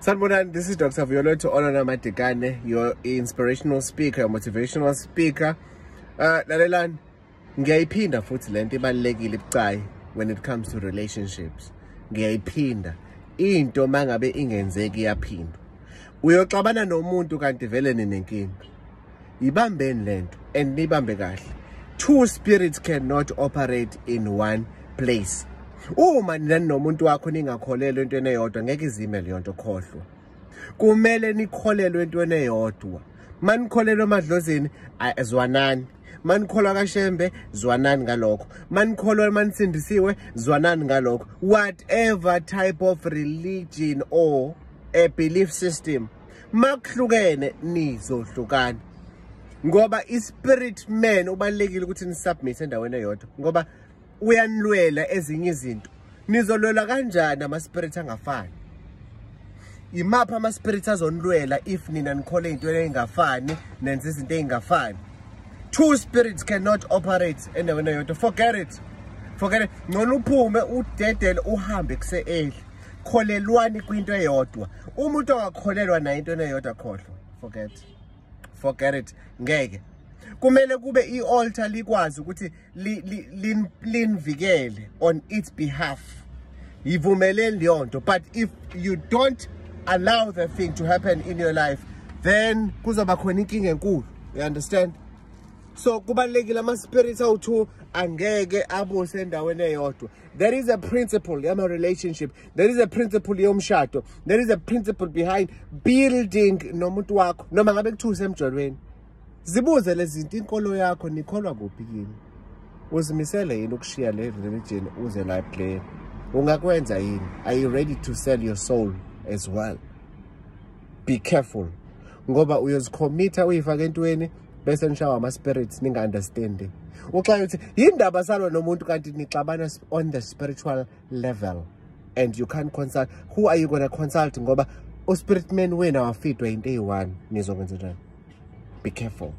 Sanibonani, this is Dr. Violetto Olona Madikane, your inspirational speaker, motivational speaker. Uh, lalelani, futhi lento ibalulekile ibucayi when it comes to relationships. Ngiyayiphinda. Into mangabe ingenzeki iyaphindwa. Uyoxabana nomuntu kanti vele ninenkinga. Ibambeni lento and nibambe kahle. Two spirits cannot operate in one place. Uma nani nomuntu wakho ningakholelwa entweni eyodwa ngeke izime leyo nto khohlwa kumele nikholelwe entweni eyodwa. Manikholelwa emadlozini zwanani. Manikholwa kashembe zwanani ngalokho. Manikholwa manisindisiwe zwanani ngalokho. Whatever type of religion or a belief system makuhlukene nizohlukana. Ngoba i-spirit man ubalulekile ukuthi nisubmit endaweni eyodwa ngoba uyanilwela ezinye izinto. Nizolwela kanjani ama-spirit angafani? Imaphi ama-spirit azonilwela if nina nikhole ey'ntweni ey'ngafani nenza izinto ey'ngafani? Two spirits cannot operate endaweni eyodwa. Forget it. Forget it. Ngcono uphume udedele uhambe kuse-eli kholelwani kwinto eyodwa. Umuntu ongakholelwa nayo entweni eyodwa khohlwa forget. Forget it. Ngeke. Kumele kube i-altar likwazi ukuthi linivikele on its behalf. Yivumeleni leyo nto but if you don't allow the thing to happen in your life then kuzoba khona inkinga enkulu. You understand? So kubalulekile ama-spirits awu-two angeke abuse endaweni eyodwa. There is a principle yama-relationship there is a principle yomshado. There is a principle behind building nomuntu wakho noma ngabe kuthiwa usemjolweni zibuze lezi zinto inkolo yakho nikholwa kuphi kini? Uzimisele yini ukushiya le religion uze la play ungakwenza yini? Are you ready to sell your soul as well? Be careful ngoba uyozikhomitha uyifake entweni bese nishawa ama-spirits ninga-understandi uxaye ukuthi yindaba salwa nomuntu kanti nixabana on the spiritual level. And you can't consult who are you gonna consult? Ngoba uspirit man wena wafidwa into eyi-one. Nizokwenza njani be careful